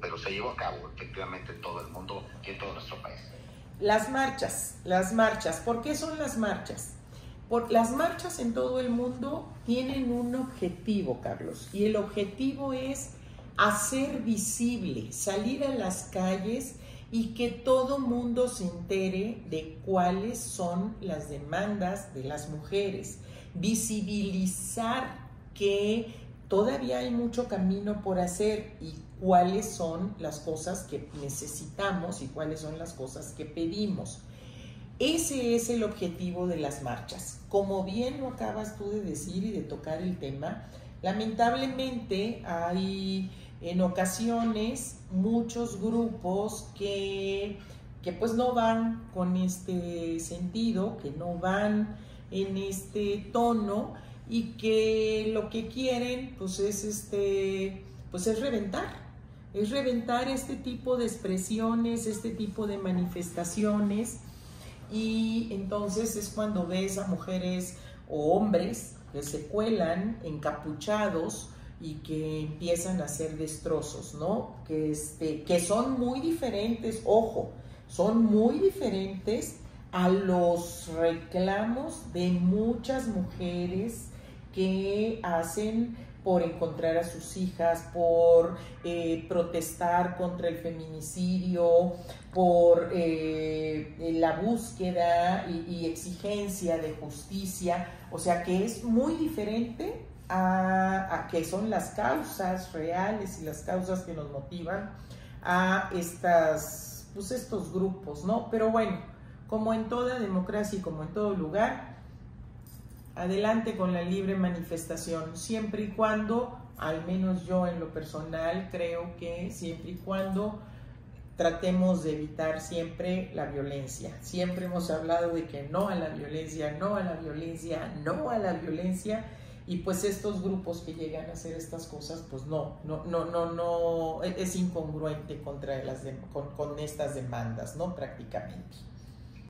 pero se llevó a cabo efectivamente en todo el mundo y en todo nuestro país. Las marchas, las marchas, ¿por qué son las marchas? Por, las marchas en todo el mundo tienen un objetivo, Carlos, y el objetivo es hacer visible, salir a las calles y que todo mundo se entere de cuáles son las demandas de las mujeres, visibilizar que todavía hay mucho camino por hacer y cuáles son las cosas que necesitamos y cuáles son las cosas que pedimos. Ese es el objetivo de las marchas. Como bien lo acabas tú de decir y de tocar el tema, lamentablemente hay en ocasiones muchos grupos que, que pues no van con este sentido, que no van en este tono y que lo que quieren pues es este pues es reventar es reventar este tipo de expresiones este tipo de manifestaciones y entonces es cuando ves a mujeres o hombres que se cuelan encapuchados y que empiezan a hacer destrozos, ¿no? Que, este, que son muy diferentes, ojo, son muy diferentes a los reclamos de muchas mujeres que hacen por encontrar a sus hijas, por eh, protestar contra el feminicidio, por eh, la búsqueda y, exigencia de justicia. O sea que es muy diferente a, a que son las causas reales y las causas que nos motivan a estas, pues estos grupos, ¿no? Pero bueno, como en toda democracia y como en todo lugar, adelante con la libre manifestación, siempre y cuando, al menos yo en lo personal, creo que siempre y cuando tratemos de evitar siempre la violencia. Siempre hemos hablado de que no a la violencia, no a la violencia, no a la violencia. Y pues estos grupos que llegan a hacer estas cosas, pues no, no, no, no, no, es incongruente contra las con, con estas demandas, ¿no? Prácticamente.